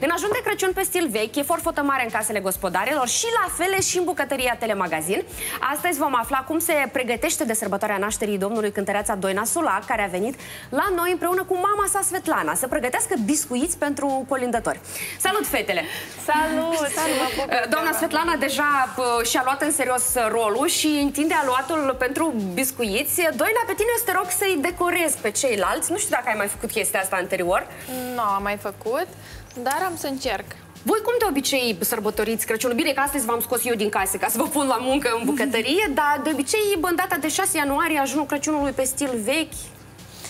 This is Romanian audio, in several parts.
În ajun de Crăciun pe stil vechi, e forfotă mare în casele gospodarelor și la fel și în bucătăria Telemagazin. Astăzi vom afla cum se pregătește de sărbătoarea nașterii domnului cântăreața Doina Sulac, care a venit la noi împreună cu mama sa Svetlana să pregătească biscuiți pentru colindători. Salut, fetele! Salut! Salut uh, Doamna Svetlana deja uh, și-a luat în serios rolul și întinde aluatul pentru biscuiți. Doina, pe tine o să te rog să-i decorezi pe ceilalți. Nu știu dacă ai mai făcut chestia asta anterior. Nu am mai făcut. Dar am să încerc. Voi cum de obicei sărbătoriți Crăciunul? Bine că astăzi v-am scos eu din casă ca să vă pun la muncă în bucătărie, dar de obicei în data de 6 ianuarie ajunul Crăciunului pe stil vechi.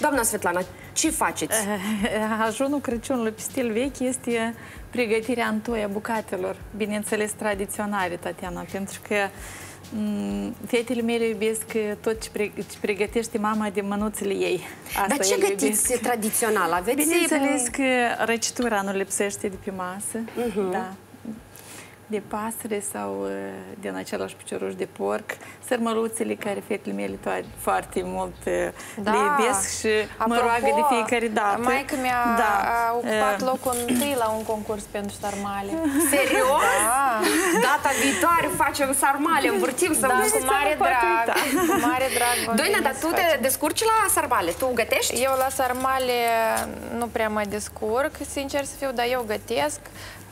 Doamna Svetlana, ce faceți? Eh, ajunul Crăciunului pe stil vechi este pregătirea întâi a bucatelor, bineînțeles tradiționale, Tatiana, pentru că Mm, fetele mele iubesc tot ce, pre ce pregătește mama de mânuțele ei. Asta Dar ce gătiți iubesc. tradițional? Aveți... Bineînțeles că răcitura nu lipsește de pe masă. Uh mhm. -huh. Da de pasăre sau uh, din același picioruș de porc, sărmăluțele care fetele mele toate foarte mult uh, da. le iubesc și Apropo, mă roagă de fiecare dată. Maica mi-a da. ocupat uh. locul întâi la un concurs pentru sarmale. Serios? Da. Data viitoare facem sarmale, învârtim să da, cu mare drag. Cu mare drag. Doina, dar tu te descurci la sarmale? Tu gătești? Eu la sarmale nu prea mă descurc, sincer să fiu, dar eu gătesc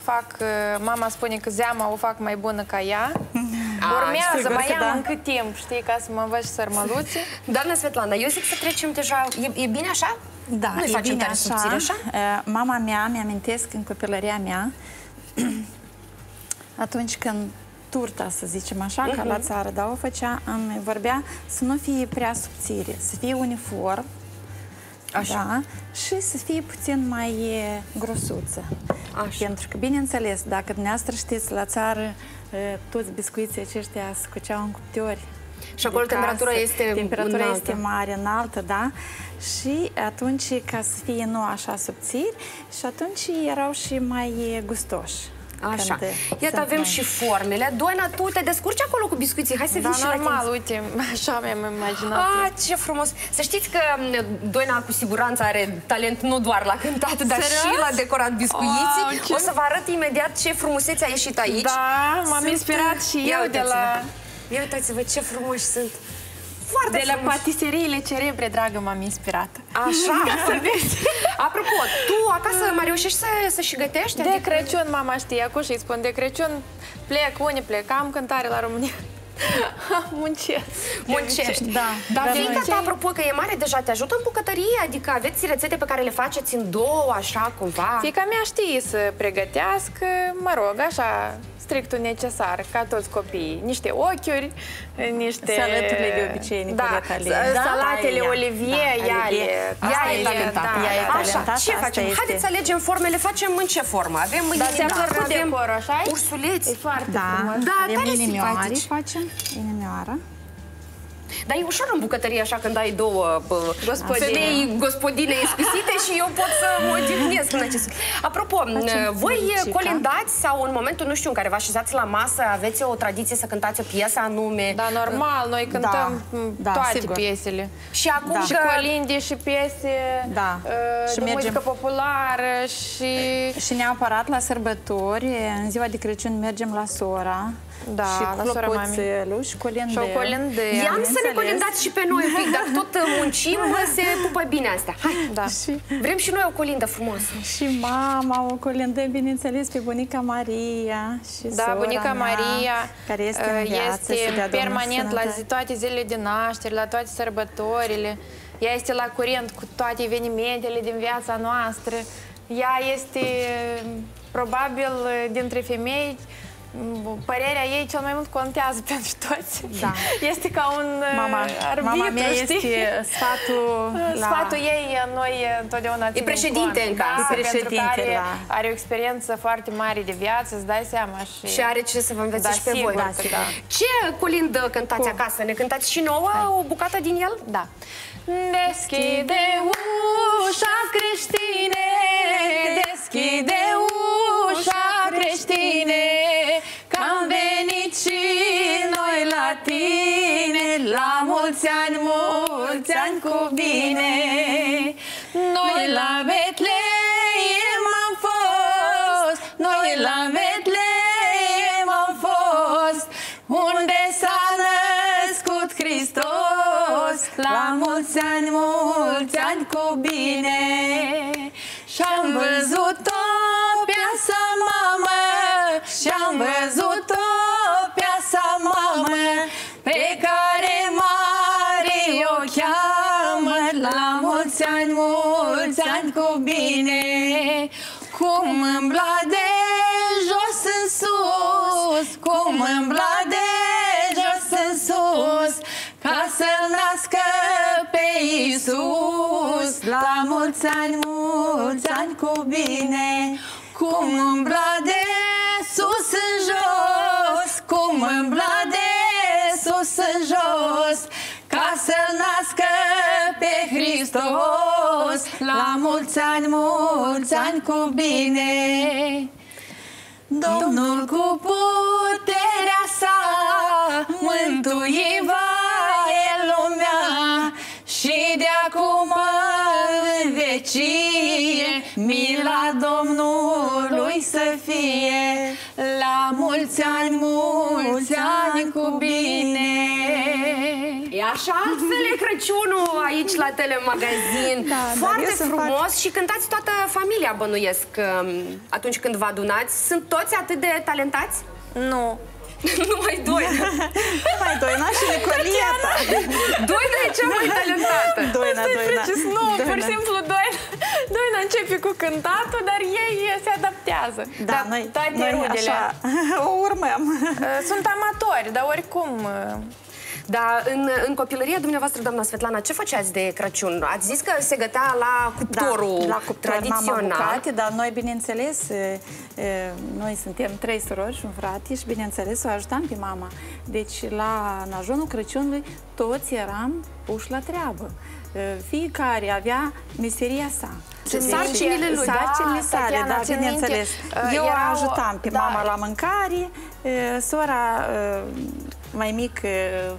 fac, uh, mama spune că zeama o fac mai bună ca ea. A, Urmează, mai am da. încă timp, știi, ca să mă învăț sărmăluții. Doamna Svetlana, eu zic să trecem deja, e, e bine așa? Da, nu e bine așa. Subțire, așa? Uh, mama mea, mi-amintesc în copilăria mea, atunci când turta, să zicem așa, uh -huh. ca la mhm. țară, da, o făcea, îmi vorbea să nu fie prea subțire, să fie uniform, Așa. Da? Și să fie puțin mai grosuță. Așa. Pentru că, bineînțeles, dacă dumneavoastră știți, la țară toți biscuiții aceștia se cuceau în cuptori. Și acolo temperatura este Temperatura înaltă. este mare, înaltă, da? Și atunci, ca să fie nu așa subțiri, și atunci erau și mai gustoși. Așa. Iată, avem mai... și formele. Doina, tu te descurci acolo cu biscuiții. Hai să da, vii și normal, la uite, așa mi-am imaginat. Ah, ce frumos. Să știți că Doina cu siguranță are talent nu doar la cântat, dar Serios? și la decorat biscuiții. Oh, ce... O să vă arăt imediat ce frumusețe a ieșit aici. Da, m-am inspirat și eu de la... Ia uitați-vă ce frumoși sunt. Foarte De la patiseriile cerebre, dragă, m-am inspirat. Așa? Apropo, tu acasă mai reușești să, să și gătești? De adică... Crăciun, mama știe, acum și spun, de Crăciun plec, unii plec, am cântare la România. Muncesc. Muncești. Da. Dar fiindcă ta, apropo, că e mare deja, te ajută în bucătărie? Adică aveți rețete pe care le faceți în două, așa, cumva? Fica mea știe să pregătească, mă rog, așa, strictul necesar, ca toți copiii. Niște ochiuri, niște... Salăturile de obicei, da, da, salatele da, olivier, da, ea le... Ea e talentată. Da, așa, ce facem? Haideți să alegem formele, facem în ce formă? Avem Dar ți-a plăcut decorul, așa Ursuleți. E foarte da. frumos. Da, avem inimioare, facem inimioară. Dar e ușor în bucătărie așa când ai două gospodine. femei gospodine ispisite și eu pot să mă odihnesc în acest... Apropo, voi colindați sau în momentul, nu știu, în care vă așezați la masă, aveți o tradiție să cântați o piesă anume? Da, normal, noi da. cântăm da, toate sigur. piesele. Și acum da. Și colinde, și piese da. uh, și de mergem... muzică populară și... Și neapărat la sărbători, în ziua de Crăciun mergem la sora da, și la clopoțelul și colindeu. Și o colindeu. Ia să ne colindați și pe noi un pic, dacă tot muncim, se pupă bine asta. Hai, da. Și... vrem și noi o colindă frumoasă. Și mama o colindă, bineînțeles, pe bunica Maria și Da, bunica mea, Maria care este în uh, viață este permanent la zi, toate zilele de naștere, la toate sărbătorile. Ea este la curent cu toate evenimentele din viața noastră. Ea este probabil dintre femei părerea ei cel mai mult contează pentru toți. Da. Este ca un mama, arbitru, mama mea știi? este sfatul la... Sfatul ei, noi întotdeauna E președinte în casă. Da, e președinte, are, da. are o experiență foarte mare de viață, îți dai seama. Și, și are ce să vă învețe da, și pe sigur, voi. Da, da. Ce colindă cântați Cum? acasă? Ne cântați și nouă Hai. o bucată din el? Da. Deschide mulți ani, mulți ani cu bine. Noi la Betleem am fost. Noi la Betleem am fost, unde s-a născut Hristos. La mulți ani, mulți ani cu bine, și-am văzut-o pe sa mamă, și-am văzut-o ani cu bine, cum îmbla de jos în sus, cum îmbla de jos în sus, ca să-L nască pe Iisus. La mulți ani, mulți ani cu bine, cum îmbla de sus în jos, cum îmbla de sus în jos, ca să-L nască pe Hristos. La mulți ani, mulți ani cu bine, Domnul cu puterea sa mântuie vaie lumea. Și de acum în vecie mila Domnului să fie. La mulți ani, mulți ani cu bine. E așa altfel e Crăciunul aici la Telemagazin. Da, dar Foarte eu sunt frumos foarte- și cântați toată familia, bănuiesc, um, atunci când vă adunați. Sunt toți atât de talentați? Nu. Numai doi. Mai Doina și Nicolieta. Doina e cea mai talentată. Doina, Stai Doina. precis, nu, pur și Doina. simplu Doina, Doina începe cu cântatul, dar ei se adaptează. Da, Dar noi, toate noi rudele așa o urmăm. uh, sunt amatori, dar oricum uh, Dar în, în copilăria dumneavoastră, doamna Svetlana, ce făceați de Crăciun? Ați zis că se gătea la cuptorul da, la cuptor, mama tradițional. bucate, dar noi, bineînțeles, e, e, noi suntem trei surori și un frate și, bineînțeles, o ajutam pe mama. Deci, la în ajunul Crăciunului, toți eram puși la treabă. E, Fiecare avea meseria sa. Sunt sarcinile lui. Sarcinile Da, sale, Tatiana, da, țin minte, bineînțeles. uh, Eu erau- ajutam pe da. mama la mâncare, e, sora e, mai mică e,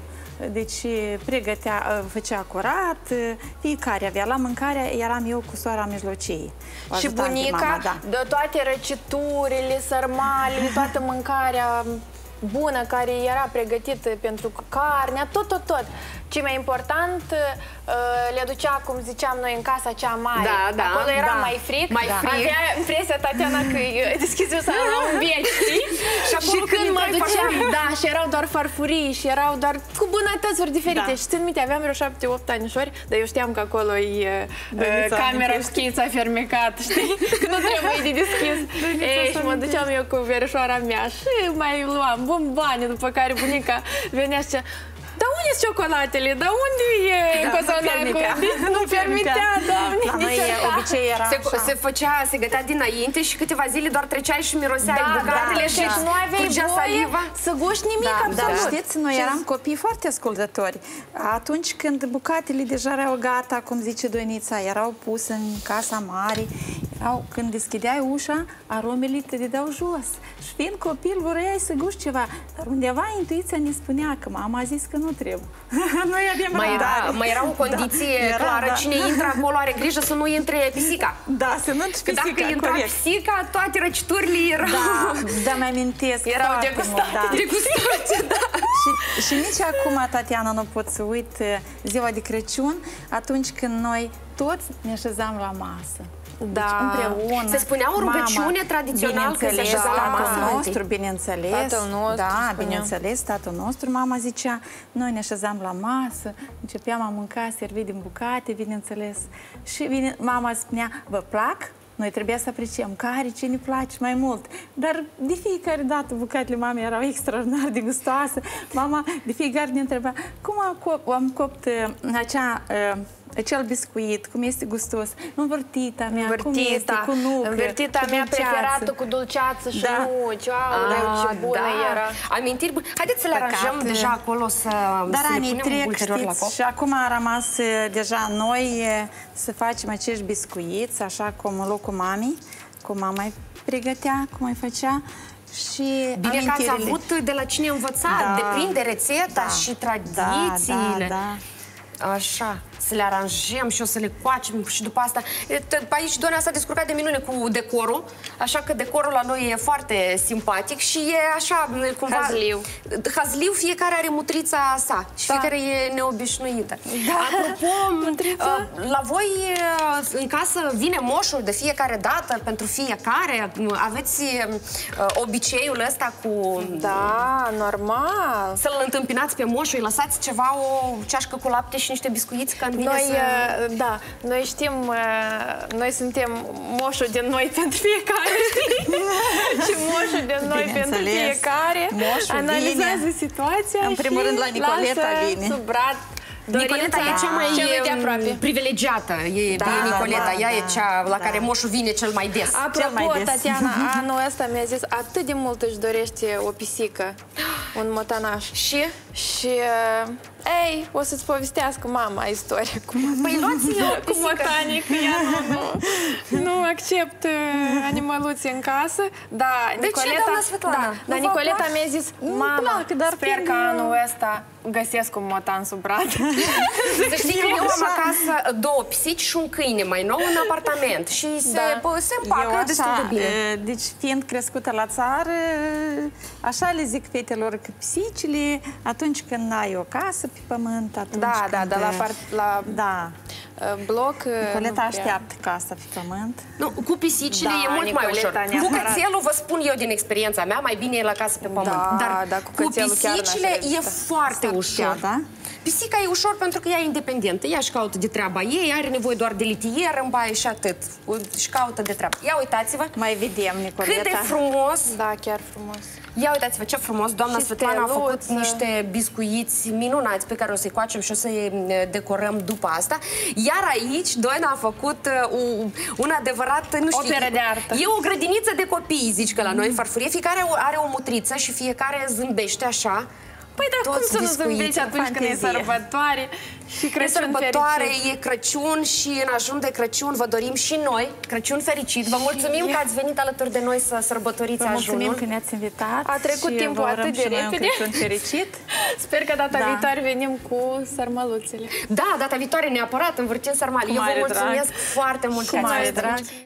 deci pregătea, făcea curat, fiecare avea la mâncare, eram eu cu soara mijlociei. O și ajutam pe bunica mama, da. de toate răciturile, sărmalele, toată mâncarea bună care era pregătită pentru carnea, tot, tot, tot. Ce mai important, uh, le ducea, cum ziceam noi, în casa cea mare. Da, da, Acolo era da. mai fric. Mai fric. Avea impresia, Tatiana, că e deschis ușa la un biet, știi? Și acolo și când când mă intrai duceam, da, și erau doar farfurii și erau doar cu bunătățuri diferite. Da. Și țin minte, aveam vreo șapte-opt anișori, dar eu știam că acolo e uh, Dănița camera amintește. schița fermecat, știi? Că nu trebuie de deschis. Ei, și mă duceam eu cu verișoara mea și mai luam bomboane, după care bunica venea și zicea, dar unde sunt ciocolatele? Dar unde e Da, nu cozonacul? permitea. Deci Nu permitea, doamne, obicei era Se, așa. se făcea, se gătea dinainte și câteva zile doar treceai și miroseai Da, bucatele da, și deci nu aveai curgea voie saliva. să guși nimic, Da, dar absolut. știți, noi Ce- eram copii foarte ascultători. Atunci când bucatele deja erau gata, cum zice Doinița, erau puse în casa mare, erau, când deschideai ușa, aromele te dădeau jos. Și fiind copil, vroiai să guși ceva. Dar undeva intuiția ne spunea că mama a zis că nu trebuie. noi avem Mai era, răbdare. mai era o condiție Da, era, clară, da. cine intră acolo are grijă să nu intre pisica. Da, să nu Că dacă pisica, intra corect. pisica, toate răciturile erau... Da, da, mi-amintesc Erau foarte degustate. mult, da. degustate, da. Și, și nici acum, Tatiana, nu pot să uit uh, ziua de Crăciun, atunci când noi toți ne așezam la masă. Da. Deci, împreună. Se spunea o rugăciune Mama, tradițional că se bineînțeles, așeza la masă Tatăl mai nostru, întâi. bineînțeles. Tatăl nostru, Da, spunea. bineînțeles, tatăl nostru. Mama zicea, noi ne așezam la masă, începeam a mânca, servit din bucate, bineînțeles. Și bine, mama spunea, vă plac? Noi trebuia să apreciem care ce ne place mai mult. Dar de fiecare dată bucatele mamei erau extraordinar de gustoase. Mama de fiecare ne întreba, cum am, cop, am copt uh, acea, uh, acel biscuit, cum este gustos, învârtita mea, cum este, Învârtita, cu nucă, învârtita cu mea dulceață. preferată cu dulceață și Da. nuci. Aoleu, ce bună era. Amintiri bune. Haideți să le Păcat, aranjăm e. deja acolo să, Dar să le anii punem trec, ulterior la știți, foc. și acum a rămas e, deja noi e, să facem acești biscuiți, așa cum în locul mamei, cum mama îi pregătea, cum îi făcea. Și Bine că ați amintirile. avut de la cine învăța, Da. depinde rețeta Da. și Da, tradițiile. da, Așa. Să le aranjăm și o să le coacem și după asta... E, t- Aici doamna s-a descurcat de minune cu decorul, așa că decorul la noi e foarte simpatic și e așa, cumva... Hazliu. Hazliu, fiecare are mutrița sa și Da. fiecare e neobișnuită. Da. Apropo, Mutrița. uh, la voi uh, în casă vine moșul de fiecare dată pentru fiecare? Aveți uh, obiceiul ăsta cu... Da, normal. Să-l întâmpinați pe moșul, îi lăsați ceva, o ceașcă cu lapte și niște biscuiți când vine Noi, să... uh, da, noi știm, uh, noi suntem moșul din noi pentru fiecare, știi? și moșul din noi pentru Bineînțeles. fiecare Moșul analizează vine. situația În primul și rând, la Nicoleta lasă vine. sub brad Nicoleta dorința e cea mai celui de aproape. um, privilegiată. E, Da, e Nicoleta, da, ea e da, cea la da. care moșul vine cel mai des. Cel mai Apropo, des. Tatiana, anul ăsta mi-a zis atât de mult își dorește o pisică, un motanaș. Și? Și, uh, ei, o să-ți povestească mama istoria cu Păi luați o cu pisică. motanic, ea nu, nu, nu accept uh, animăluți în casă. Da, De ce, Nicoleta, doamna Svetlana? Da, Nu dar vă Nicoleta plac? mi-a zis, Nu-mi mama, plac, dar sper pierd că eu." anul ăsta găsesc un motan sub brad. Să știi că eu am acasă două pisici și un câine mai nou în apartament și se, Da. da. se împacă Eu destul de bine. e, Deci, fiind crescută la țară, așa le zic fetelor că pisicile, atunci când ai o casă pe pământ, atunci Da, da, când, da, la part- la- Da. Uh, Bloc. uh, Nicoleta nu prea. așteaptă casa pe pământ. Nu, cu pisicile Da, e mult mai Nicoleta ușor. Cu neapărat. cățelul, vă spun eu din experiența mea, mai bine e la casă pe pământ. Da, Dar da, cu cu cățelul chiar n-aș pisicile e rezista. foarte S-ar ușor. putea, da? Pisica e ușor pentru că ea e independentă. Ea își caută de treaba ei, are nevoie doar de litier în baie și atât. Și caută de treabă. Ia uitați-vă Mai vedem, Nicoleta. cât de frumos Da, chiar frumos. Ia uitați-vă ce frumos, doamna Și Svetlana a făcut steluță. niște biscuiți minunați pe care o să-i coacem și o să-i mm, decorăm după asta. Iar aici, Doina a făcut uh, un, un adevărat, nu știu... Operă de artă. E o grădiniță de copii, zici că la noi, în farfurie. Fiecare are o mutriță și fiecare zâmbește așa. Păi dar cum Toți să nu biscuiți zâmbești în atunci când e fantezie. sărbătoare și E Crăciun sărbătoare, fericit? e Crăciun și în ajun de Crăciun vă dorim și noi Crăciun fericit. Vă mulțumim că ați venit alături de noi să sărbătoriți Vă mulțumim ajunul. că ne-ați invitat A trecut și timpul vă urăm atât de și noi un repede. Crăciun fericit. Sper că data Da. viitoare venim cu sărmăluțele. Da, data viitoare neapărat învârtim sarmale. Eu vă mare drag. mulțumesc foarte mult Cu că ați mare fost drag. aici.